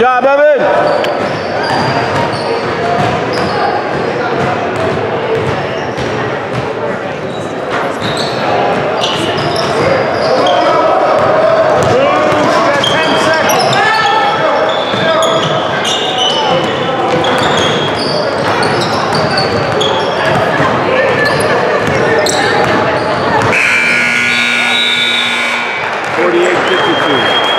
job, Evan. Forty-eight fifty-two.